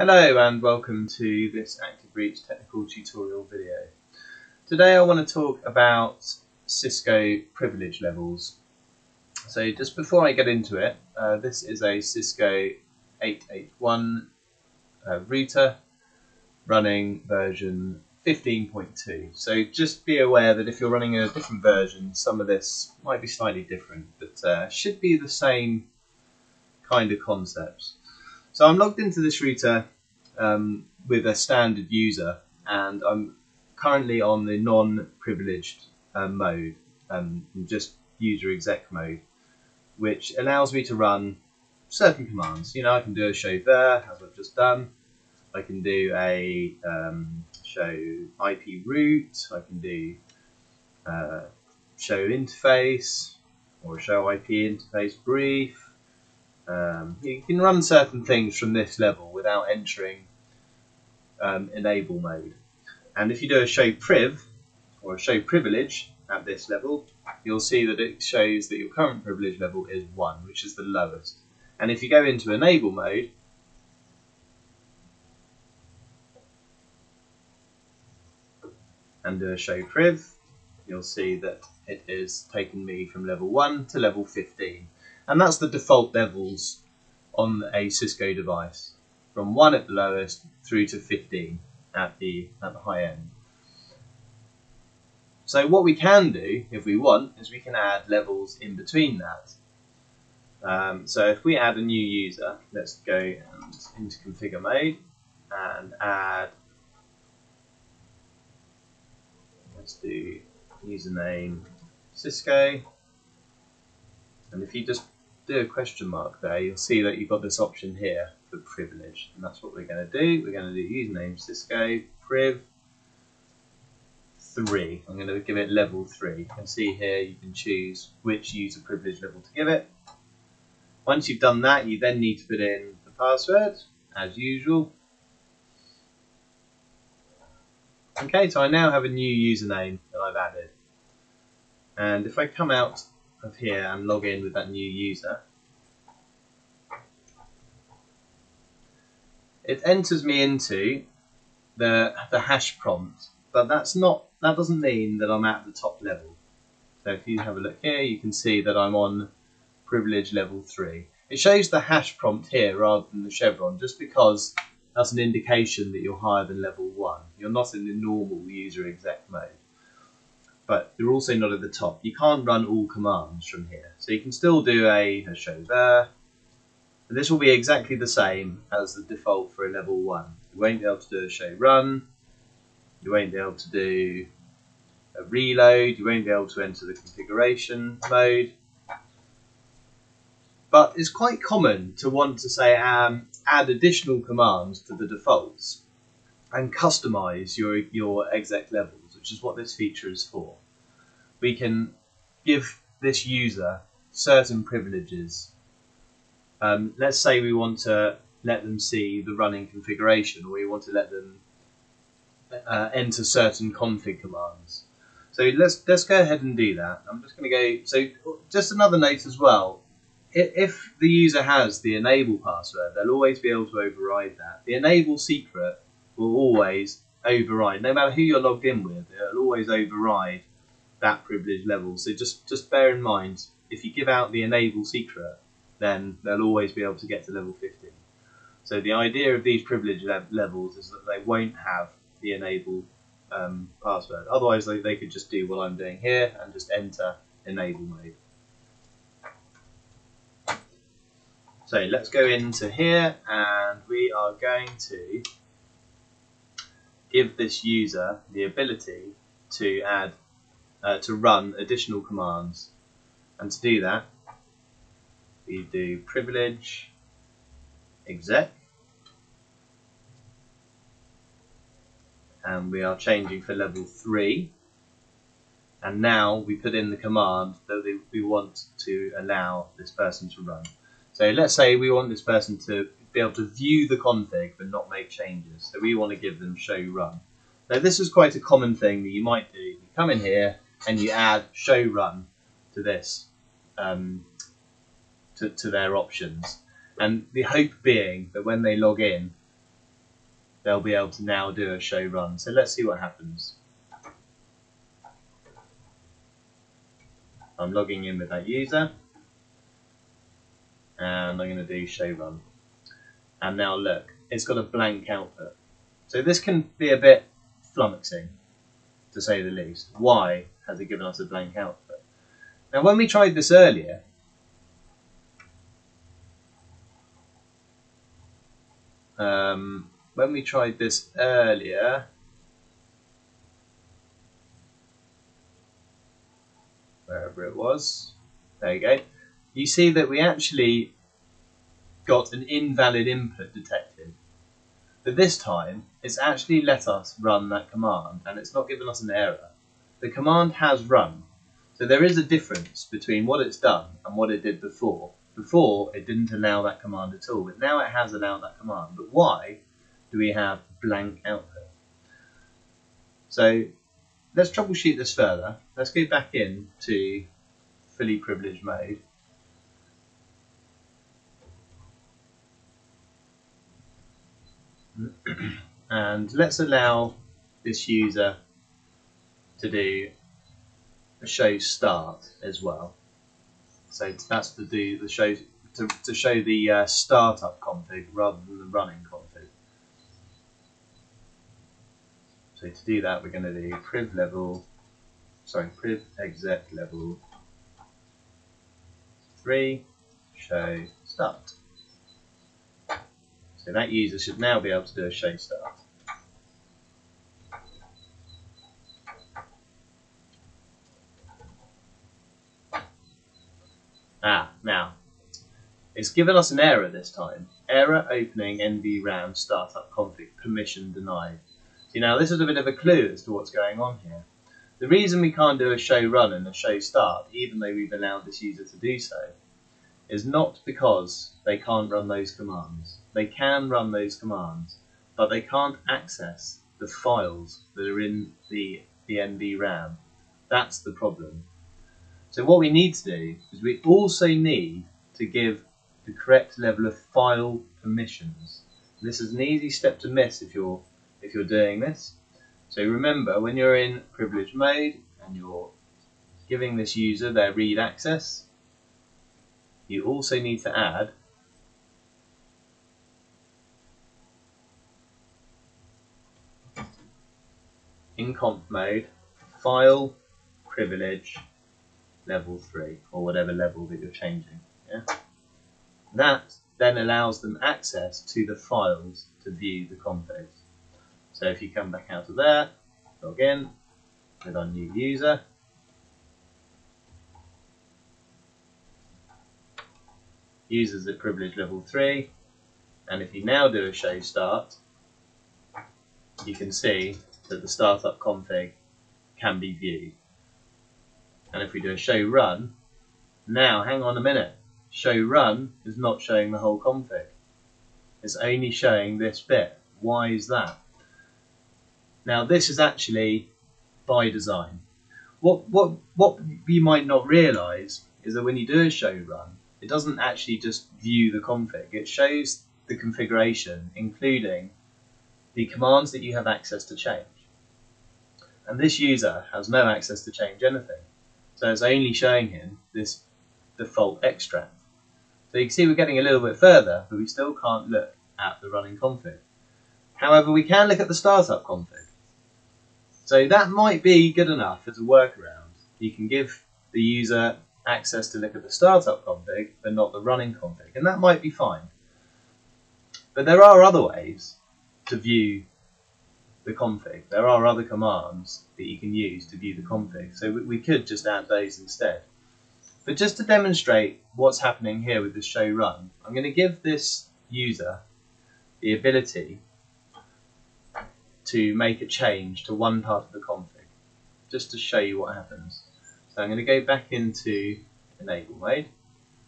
Hello and welcome to this activereach technical tutorial video. Today I want to talk about Cisco privilege levels. So just before I get into it, uh, this is a Cisco 881 uh, router running version 15.2. So just be aware that if you're running a different version, some of this might be slightly different, but uh, should be the same kind of concepts. So I'm logged into this router um, with a standard user, and I'm currently on the non-privileged uh, mode, um, just user exec mode, which allows me to run certain commands. You know, I can do a show ver, as I've just done. I can do a um, show IP route. I can do uh, show interface or show IP interface brief. Um, you can run certain things from this level without entering um, enable mode. And if you do a show priv or a show privilege at this level, you'll see that it shows that your current privilege level is 1, which is the lowest. And if you go into enable mode, and do a show priv, you'll see that it is taking me from level 1 to level 15 and that's the default levels on a Cisco device from 1 at the lowest through to 15 at the, at the high end. So what we can do, if we want, is we can add levels in between that. Um, so if we add a new user, let's go and into configure mode and add, let's do username Cisco, and if you just do a question mark there, you'll see that you've got this option here for privilege. And that's what we're going to do. We're going to do username Cisco priv 3. I'm going to give it level 3. You can see here you can choose which user privilege level to give it. Once you've done that, you then need to put in the password, as usual. Okay, so I now have a new username that I've added. And if I come out of here and log in with that new user, it enters me into the the hash prompt, but that's not that doesn't mean that I'm at the top level. So if you have a look here, you can see that I'm on privilege level three. It shows the hash prompt here rather than the chevron, just because that's an indication that you're higher than level one. You're not in the normal user exec mode but you're also not at the top. You can't run all commands from here. So you can still do a, a show there. And this will be exactly the same as the default for a level 1. You won't be able to do a show run. You won't be able to do a reload. You won't be able to enter the configuration mode. But it's quite common to want to say um, add additional commands to the defaults and customize your, your exec levels, which is what this feature is for. We can give this user certain privileges. Um, let's say we want to let them see the running configuration, or we want to let them uh, enter certain config commands. So let's let's go ahead and do that. I'm just going to go. So just another note as well. If the user has the enable password, they'll always be able to override that. The enable secret will always override. No matter who you're logged in with, it'll always override that privilege level. So just, just bear in mind, if you give out the enable secret, then they'll always be able to get to level 50. So the idea of these privilege le levels is that they won't have the enable um, password. Otherwise, they, they could just do what I'm doing here and just enter enable mode. So let's go into here and we are going to give this user the ability to add uh, to run additional commands and to do that we do privilege exec and we are changing for level 3 and now we put in the command that we want to allow this person to run. So let's say we want this person to be able to view the config but not make changes. So we want to give them show run. Now this is quite a common thing that you might do. You come in here and you add show run to this, um, to, to their options. And the hope being that when they log in, they'll be able to now do a show run. So let's see what happens. I'm logging in with that user and I'm going to do show run. And now look, it's got a blank output. So this can be a bit flummoxing, to say the least. Why has it given us a blank output? Now when we tried this earlier, um, when we tried this earlier, wherever it was, there you go, you see that we actually got an invalid input detected. But this time, it's actually let us run that command and it's not given us an error. The command has run. So there is a difference between what it's done and what it did before. Before, it didn't allow that command at all, but now it has allowed that command. But why do we have blank output? So let's troubleshoot this further. Let's go back in to fully privileged mode. and let's allow this user to do a show start as well. So that's to do the show to, to show the uh, startup config rather than the running config. So to do that, we're going to do priv level, sorry, priv exec level three show start. So that user should now be able to do a show start. Ah, now, it's given us an error this time. Error opening NVRAM startup config permission denied. See now this is a bit of a clue as to what's going on here. The reason we can't do a show run and a show start, even though we've allowed this user to do so, is not because they can't run those commands. They can run those commands, but they can't access the files that are in the, the NVRAM. That's the problem. So what we need to do is we also need to give the correct level of file permissions. This is an easy step to miss if you're if you're doing this. So remember when you're in privileged mode and you're giving this user their read access, you also need to add in conf mode file privilege level 3 or whatever level that you're changing. Yeah? That then allows them access to the files to view the config. So if you come back out of there, log in with our new user, users at privilege level 3 and if you now do a show start you can see that the startup config can be viewed. And if we do a show run now hang on a minute show run is not showing the whole config it's only showing this bit why is that now this is actually by design what what what you might not realize is that when you do a show run it doesn't actually just view the config. It shows the configuration, including the commands that you have access to change. And this user has no access to change anything. So it's only showing him this default extract. So you can see we're getting a little bit further, but we still can't look at the running config. However, we can look at the startup config. So that might be good enough as a workaround. You can give the user access to look at the startup config, but not the running config. And that might be fine. But there are other ways to view the config. There are other commands that you can use to view the config. So we, could just add those instead. But just to demonstrate what's happening here with the show run, I'm going to give this user the ability to make a change to one part of the config, just to show you what happens. So I'm going to go back into enable mode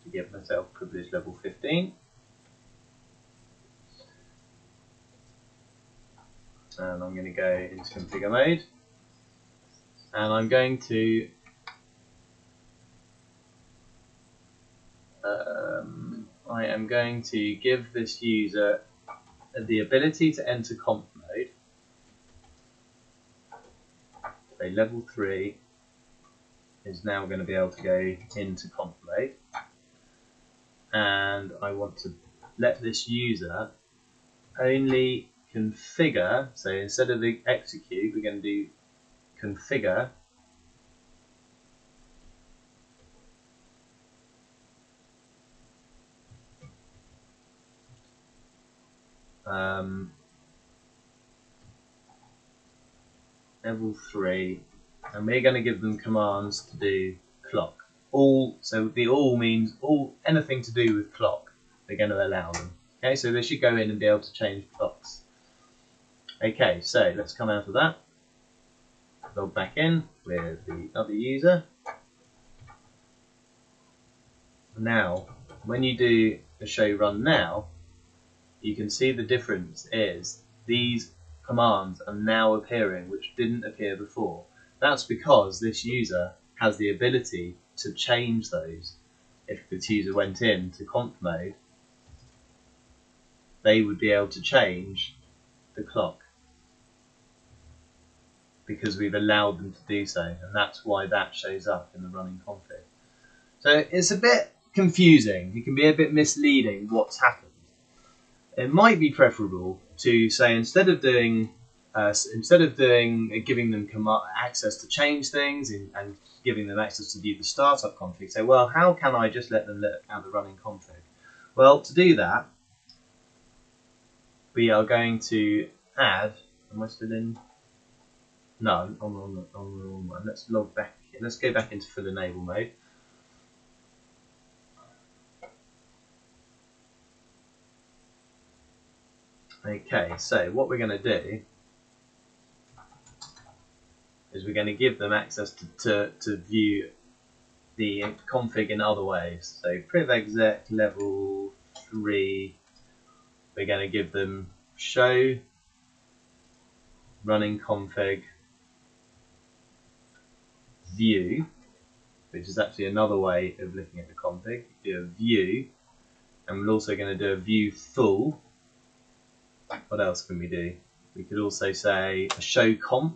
to give myself privilege level 15. And I'm going to go into configure mode. And I'm going to I am going to give this user the ability to enter conf mode. So level 3 is now going to be able to go into conf mode. And I want to let this user only configure, so instead of the execute, we're going to do configure um, level 3 and we're going to give them commands to do clock. All so the all means all anything to do with clock they're going to allow them. Okay so they should go in and be able to change clocks. Okay so let's come out of that. Log back in with the other user. Now when you do the show run now you can see the difference is these commands are now appearing which didn't appear before. That's because this user has the ability to change those. If this user went in to conf mode, they would be able to change the clock because we've allowed them to do so and that's why that shows up in the running config. So it's a bit confusing, it can be a bit misleading what's happened it might be preferable to say instead of doing uh, instead of doing giving them access to change things and, and, giving them access to view the startup config, say, well, how can I just let them look at the running config? Well, to do that, we are going to add. Am I still in? No, on, on, on the wrong one. Let's log back. Let's go back into full enable mode. Okay, so what we're going to do is we're going to give them access to, to, to view the config in other ways. So priv exec level 3, we're going to give them show running config view, which is actually another way of looking at the config. Do a view, and we're also going to do a view full what else can we do? We could also say a show conf.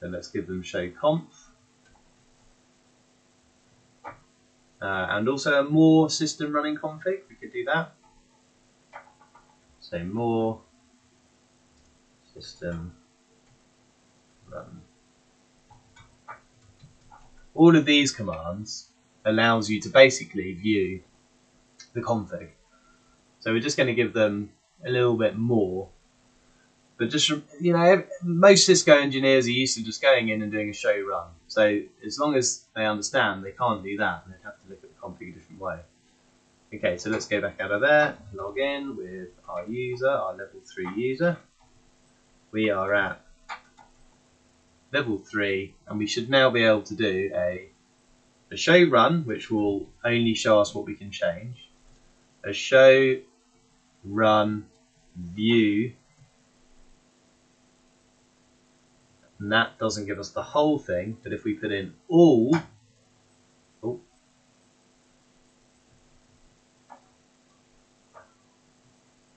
So let's give them show conf. Uh, and also a more system running config, we could do that. So more system run. All of these commands allows you to basically view the config. So we're just going to give them a little bit more. But just, you know, most Cisco engineers are used to just going in and doing a show run. So as long as they understand they can't do that, and they have to look at the config a different way. Okay, so let's go back out of there, log in with our user, our level 3 user. We are at level 3, and we should now be able to do a, a show run, which will only show us what we can change a show run view. And that doesn't give us the whole thing but if we put in all oh,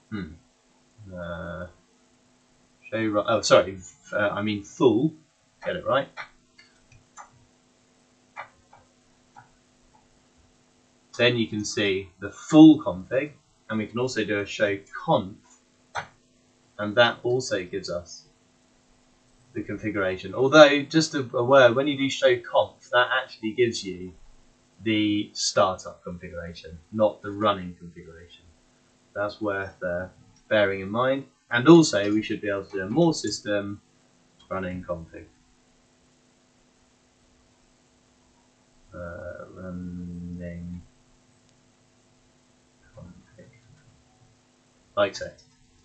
hmm, uh, show run oh sorry uh, I mean full. Get it right then you can see the full config and we can also do a show conf and that also gives us the configuration. Although just a, word when you do show conf that actually gives you the startup configuration not the running configuration. That's worth uh, bearing in mind. And also we should be able to do a more system running config like so.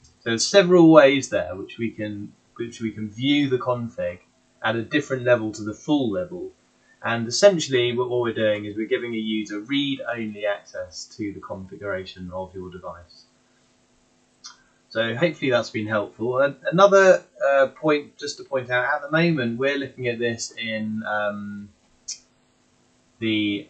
So there's several ways there which we can which we can view the config at a different level to the full level. And essentially what we're doing is we're giving a user read-only access to the configuration of your device. So hopefully that's been helpful. Another uh, point just to point out, at the moment we're looking at this in um, the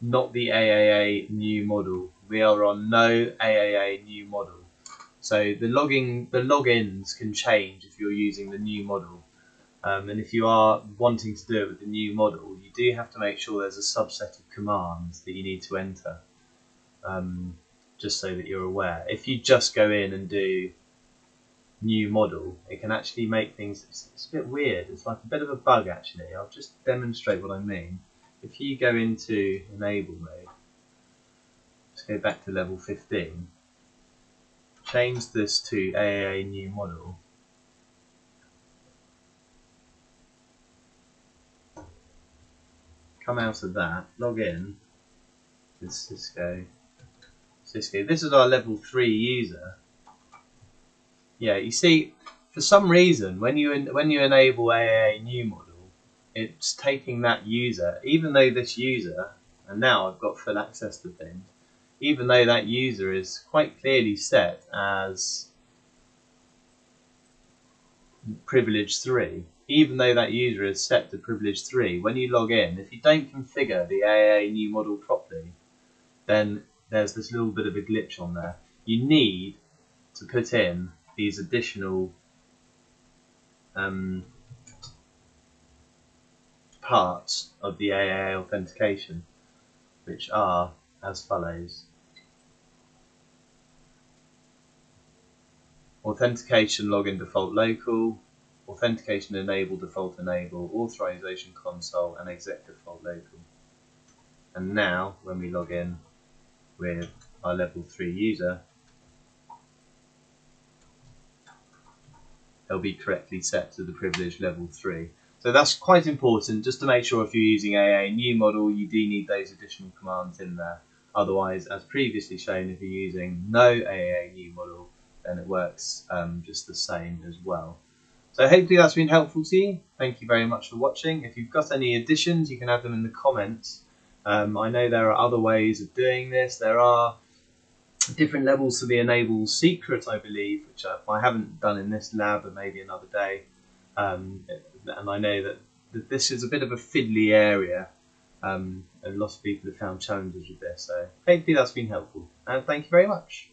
not the AAA new model. We are on no AAA new model. So the logging, the logins can change if you're using the new model. Um, and if you are wanting to do it with the new model, you do have to make sure there's a subset of commands that you need to enter, um, just so that you're aware. If you just go in and do new model, it can actually make things, it's, it's a bit weird, it's like a bit of a bug actually. I'll just demonstrate what I mean. If you go into enable mode, let's go back to level 15, change this to AAA new model, come out of that, log in to Cisco. Cisco. This is our level 3 user. Yeah, you see, for some reason, when you when you enable AAA new model, it's taking that user, even though this user, and now I've got full access to things, even though that user is quite clearly set as privilege 3, even though that user is set to privilege 3, when you log in, if you don't configure the AAA new model properly, then there's this little bit of a glitch on there. You need to put in these additional um, parts of the AAA authentication, which are as follows. Authentication login default local, authentication enable default enable, authorization console, and exec default local. And now, when we log in with our level 3 user, they'll be correctly set to the privilege level 3. So that's quite important just to make sure if you're using a new model, you do need those additional commands in there. Otherwise, as previously shown, if you're using no AAA new model, then it works um, just the same as well. So hopefully that's been helpful to you. Thank you very much for watching. If you've got any additions, you can add them in the comments. Um, I know there are other ways of doing this. There are different levels to the enable secret, I believe, which I, I haven't done in this lab, but maybe another day. Um, and I know that, that, this is a bit of a fiddly area, um, and lots of people have found challenges with this. So hopefully that's been helpful. And thank you very much.